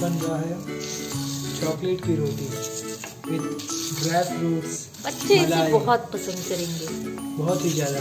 बन रहा है। चॉकलेट की रोटी विद ड्राई फ्रूट्स बच्चे इसे बहुत पसंद करेंगे। बहुत ही ज़्यादा।